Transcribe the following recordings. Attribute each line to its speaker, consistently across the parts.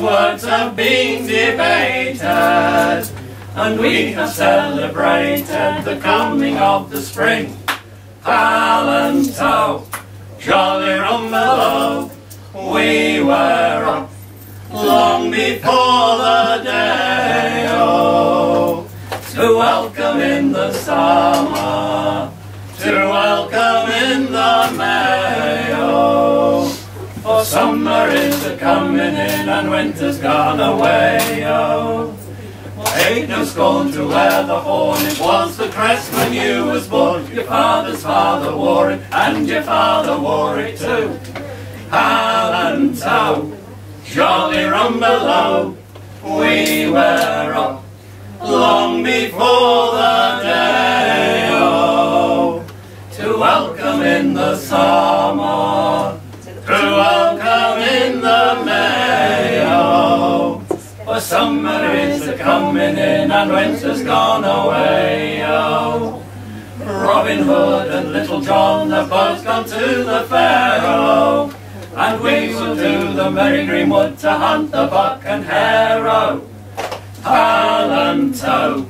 Speaker 1: words have been debated, and we have celebrated the coming of the spring. Halantow, jolly rumbelow, we were up long before the day, oh, to welcome in the summer, summer is a coming in and winter's gone away, oh. Ain't no scorn to wear the horn, it was the crest when you was born. Your father's father wore it, and your father wore it too. Halantow, jolly rumbelow, we were up long before the day, oh, to welcome in the summer, summer is a coming in and winter's gone away, oh. Robin Hood and Little John have both gone to the fair, oh, and we will do the merry green wood to hunt the buck and hare, oh. Halantow,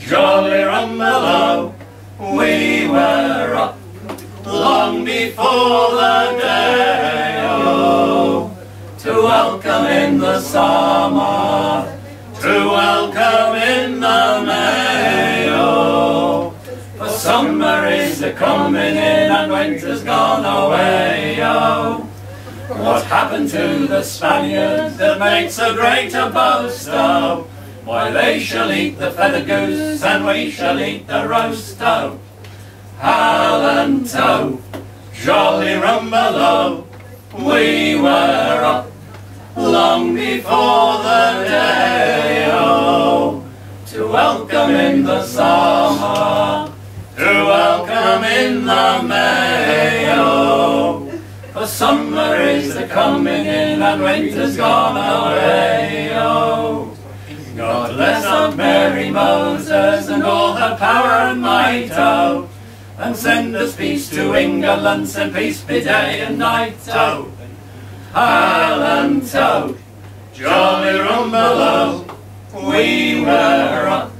Speaker 1: jolly rumbelow, we were up long before the day, oh, to welcome in the summer, to welcome in the May, oh, for summer is a coming in and winter's gone away, oh. What happened to the Spaniards that made so great a boast, oh? Why, they shall eat the feather goose, and we shall eat the roast, oh. Halantow, jolly rumbelow, we were up long before welcome in the summer, to welcome in the May, oh, for summer is a coming in and winter's gone away, oh. God bless Aunt Mary Moses and all her power and might, oh, and send us peace to England, send peace be day and night, oh. Halantow, jolly rumbelow, we were up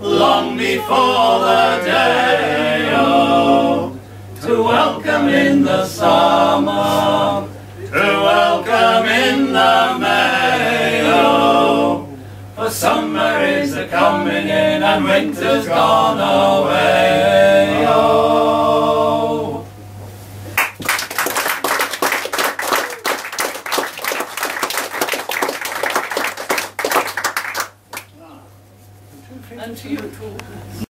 Speaker 1: long before the day, oh, to welcome in the summer, to welcome in the May, oh, for summer is a coming in and winter's gone away, oh. And to you too.